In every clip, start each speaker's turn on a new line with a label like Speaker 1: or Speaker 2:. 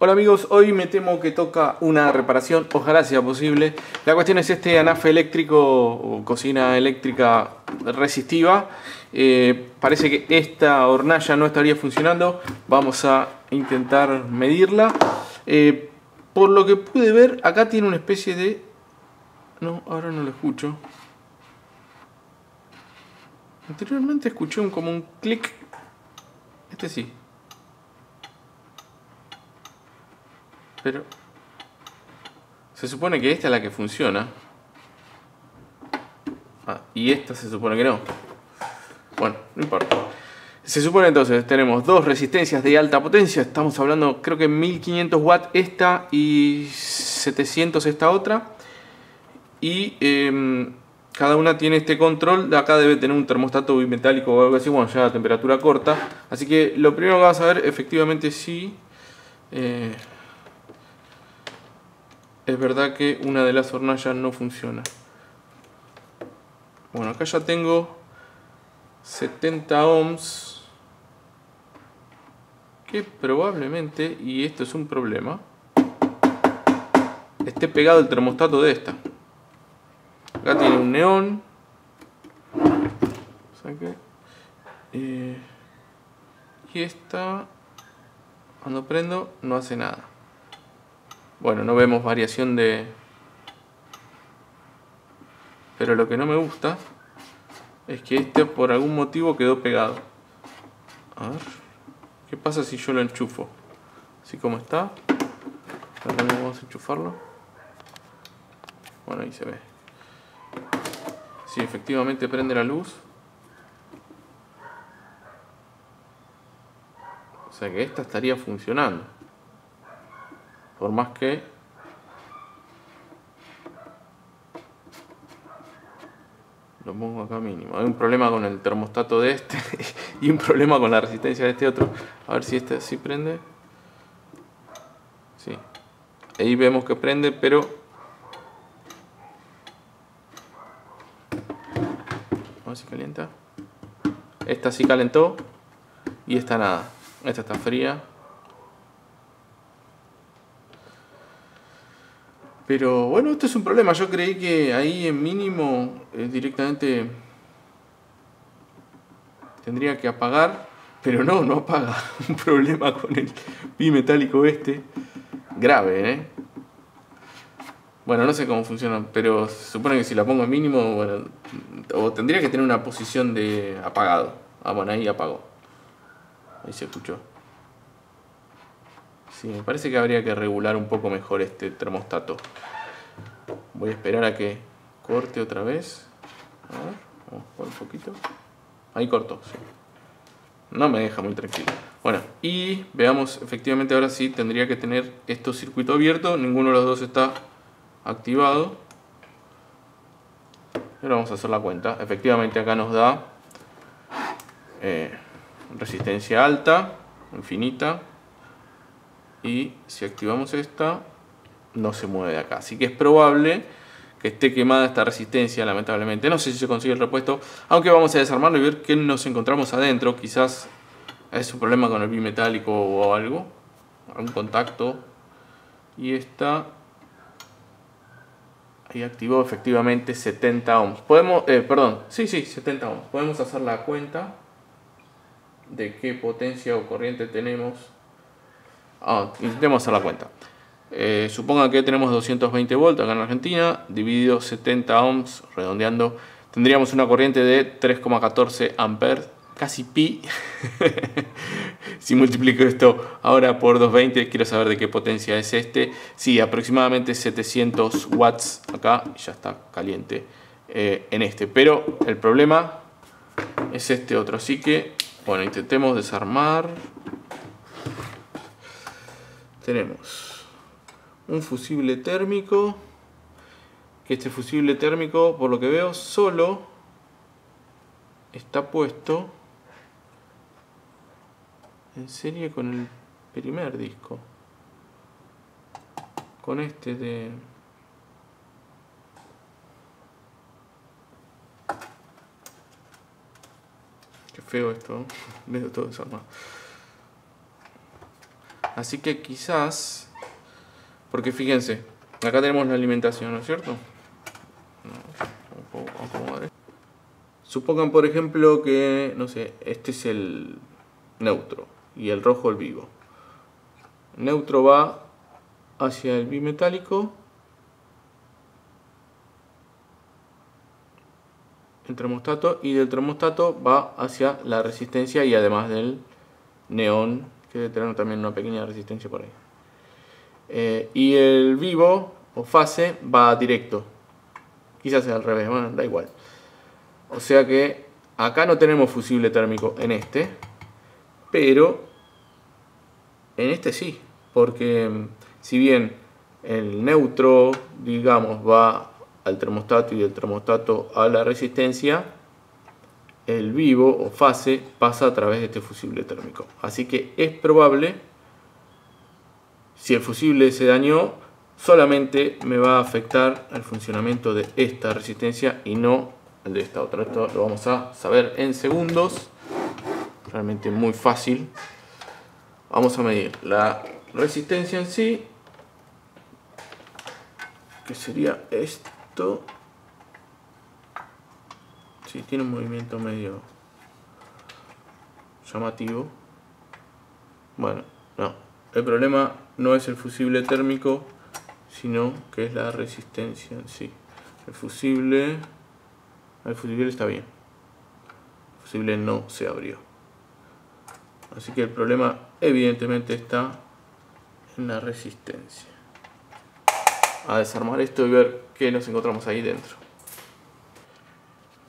Speaker 1: Hola amigos, hoy me temo que toca una reparación, ojalá sea posible. La cuestión es este anafe eléctrico o cocina eléctrica resistiva. Eh, parece que esta hornalla no estaría funcionando. Vamos a intentar medirla. Eh, por lo que pude ver, acá tiene una especie de... No, ahora no lo escucho. Anteriormente escuché un, como un clic. Este sí. Pero... Se supone que esta es la que funciona. Ah, y esta se supone que no. Bueno, no importa. Se supone entonces, tenemos dos resistencias de alta potencia. Estamos hablando, creo que 1500 watts esta y 700 esta otra. Y em, cada una tiene este control. Acá debe tener un termostato bimetálico o algo así. Bueno, ya a temperatura corta. Así que lo primero que vamos a ver efectivamente si... Eh, es verdad que una de las hornallas no funciona. Bueno, acá ya tengo 70 ohms. Que probablemente, y esto es un problema, esté pegado el termostato de esta. Acá tiene un neón. Eh, y esta, cuando prendo, no hace nada. Bueno, no vemos variación de... Pero lo que no me gusta es que este por algún motivo quedó pegado. A ver, ¿qué pasa si yo lo enchufo? Así como está. vamos a enchufarlo. Bueno, ahí se ve. Si efectivamente prende la luz. O sea que esta estaría funcionando. Por más que lo pongo acá mínimo. Hay un problema con el termostato de este y un problema con la resistencia de este otro. A ver si este sí prende. Sí. Ahí vemos que prende, pero... A ver si calienta. Esta sí calentó y esta nada. Esta está fría. Pero bueno, esto es un problema. Yo creí que ahí en mínimo eh, directamente tendría que apagar, pero no, no apaga. Un problema con el bimetálico este. Grave, ¿eh? Bueno, no sé cómo funciona, pero se supone que si la pongo en mínimo, bueno, o tendría que tener una posición de apagado. Ah, bueno, ahí apagó. Ahí se escuchó. Sí, me parece que habría que regular un poco mejor este termostato. Voy a esperar a que corte otra vez. A ver, vamos a un poquito. Ahí cortó, sí. No me deja muy tranquilo. Bueno, y veamos, efectivamente ahora sí tendría que tener esto circuito abierto. Ninguno de los dos está activado. Ahora vamos a hacer la cuenta. Efectivamente acá nos da eh, resistencia alta, infinita, y si activamos esta no se mueve de acá. Así que es probable que esté quemada esta resistencia lamentablemente. No sé si se consigue el repuesto aunque vamos a desarmarlo y ver qué nos encontramos adentro. Quizás es un problema con el bimetálico o algo algún contacto. Y esta ahí activó efectivamente 70 ohms. Podemos, eh, perdón, sí, sí, 70 ohms. Podemos hacer la cuenta de qué potencia o corriente tenemos Ah, intentemos hacer la cuenta. Eh, suponga que tenemos 220 volts acá en Argentina, dividido 70 ohms, redondeando, tendríamos una corriente de 3,14 amperes, casi pi. si multiplico esto ahora por 220, quiero saber de qué potencia es este. Sí, aproximadamente 700 watts acá, ya está caliente eh, en este. Pero el problema es este otro, así que, bueno, intentemos desarmar tenemos un fusible térmico que este fusible térmico por lo que veo solo está puesto en serie con el primer disco. Con este de qué feo esto veo todo desarmado Así que quizás, porque fíjense, acá tenemos la alimentación, ¿no es cierto? Supongan, por ejemplo, que, no sé, este es el neutro y el rojo el vivo. neutro va hacia el bimetálico. El termostato y del termostato va hacia la resistencia y además del neón que debe tener también una pequeña resistencia por ahí. Eh, y el vivo o fase va directo. Quizás sea al revés, bueno, da igual. O sea que acá no tenemos fusible térmico en este, pero en este sí, porque mm, si bien el neutro, digamos, va al termostato y el termostato a la resistencia, el vivo o fase pasa a través de este fusible térmico. Así que es probable, si el fusible se dañó, solamente me va a afectar el funcionamiento de esta resistencia y no el de esta otra. Esto lo vamos a saber en segundos. Realmente muy fácil. Vamos a medir la resistencia en sí. Que sería esto. Sí, tiene un movimiento medio llamativo. Bueno, no. El problema no es el fusible térmico, sino que es la resistencia en sí. El fusible, el fusible está bien. El fusible no se abrió. Así que el problema evidentemente está en la resistencia. A desarmar esto y ver qué nos encontramos ahí dentro.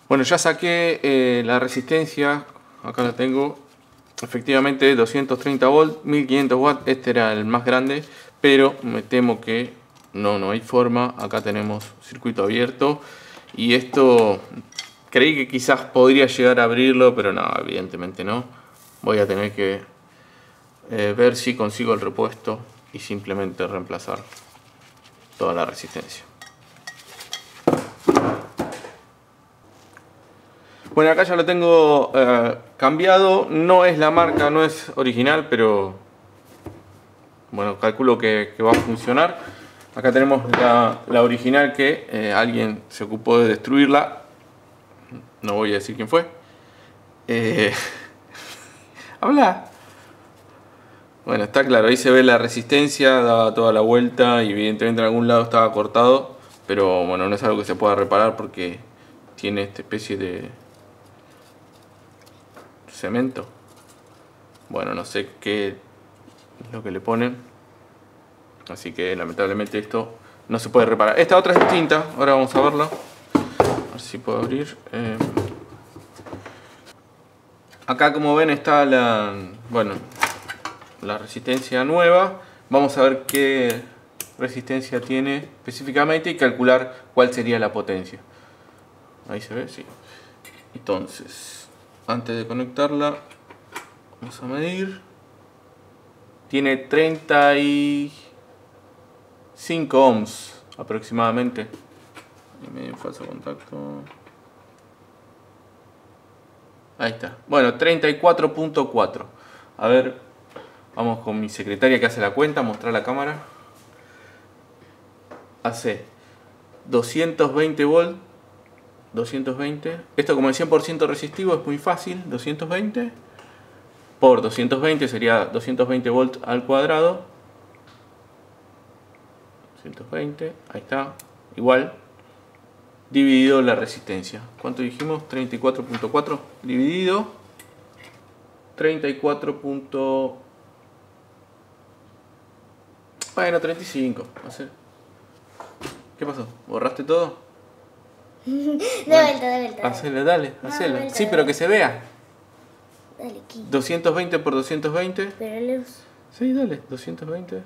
Speaker 1: Bueno, ya saqué eh, la resistencia, acá la tengo, efectivamente 230 volts, 1500 watts, este era el más grande, pero me temo que no, no hay forma, acá tenemos circuito abierto. Y esto creí que quizás podría llegar a abrirlo, pero no, evidentemente no, voy a tener que eh, ver si consigo el repuesto y simplemente reemplazar toda la resistencia. Bueno, acá ya lo tengo eh, cambiado. No es la marca, no es original, pero bueno, calculo que, va a funcionar. Acá tenemos la, original que eh, alguien se ocupó de destruirla. No voy a decir quién fue. Eh, habla. Bueno, está claro, ahí se ve la resistencia, daba toda la vuelta y evidentemente en algún lado estaba cortado. Pero bueno, no es algo que se pueda reparar porque tiene esta especie de, cemento. Bueno, no sé qué es lo que le ponen. Así que lamentablemente esto no se puede reparar. Esta otra es distinta, ahora vamos a verla. A ver si puedo abrir. Eh, acá como ven está la, bueno, la resistencia nueva. Vamos a ver qué resistencia tiene específicamente y calcular cuál sería la potencia. Ahí se ve, sí. Entonces, antes de conectarla. Vamos a medir. Tiene 35 ohms aproximadamente. Y medio falso contacto. Ahí está. Bueno 34.4 a ver vamos con mi secretaria que hace la cuenta mostrar la cámara. Hace 220 volts 220. Esto como el 100% resistivo es muy fácil. 220 por 220 sería 220 volts al cuadrado. 220, ahí está. Igual. Dividido la resistencia. ¿Cuánto dijimos? 34.4 dividido 34. Bueno, 35. ¿Qué pasó? ¿Borraste todo?
Speaker 2: de vuelta, de vuelta.
Speaker 1: Hacelo, dale, hacelo. sí, pero que se vea. Dale, 220 por 220.
Speaker 2: Pero luz.
Speaker 1: Sí, dale, 220.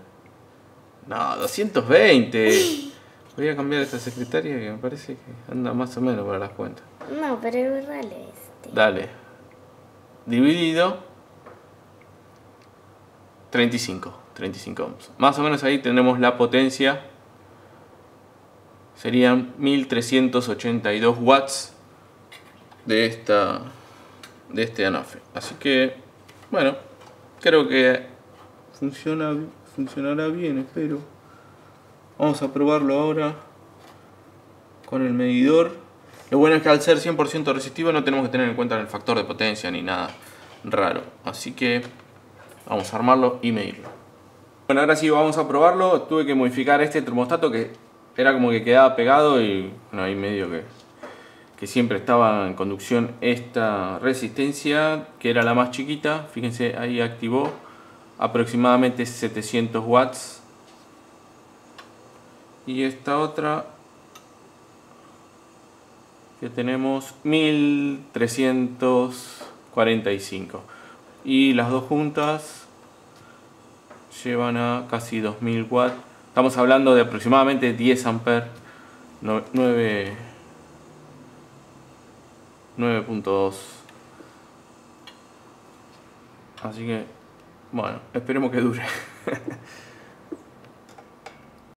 Speaker 1: No, 220. Voy a cambiar esta secretaria que me parece que anda más o menos para las cuentas.
Speaker 2: No, pero dale este.
Speaker 1: Dale. Dividido 35. 35 ohms. Más o menos ahí tenemos la potencia serían 1382 watts de esta de este anafe así que bueno creo que funciona, funcionará bien, espero. Vamos a probarlo ahora con el medidor. Lo bueno es que al ser 100% resistivo no tenemos que tener en cuenta el factor de potencia ni nada raro. Así que vamos a armarlo y medirlo. Bueno, ahora sí vamos a probarlo. Tuve que modificar este termostato que era como que quedaba pegado y bueno, ahí medio que, que siempre estaba en conducción esta resistencia que era la más chiquita. Fíjense, ahí activó aproximadamente 700 watts. Y esta otra que tenemos 1345 y las dos juntas llevan a casi 2000 watts estamos hablando de aproximadamente 10 amperes 9 9.2 así que bueno esperemos que dure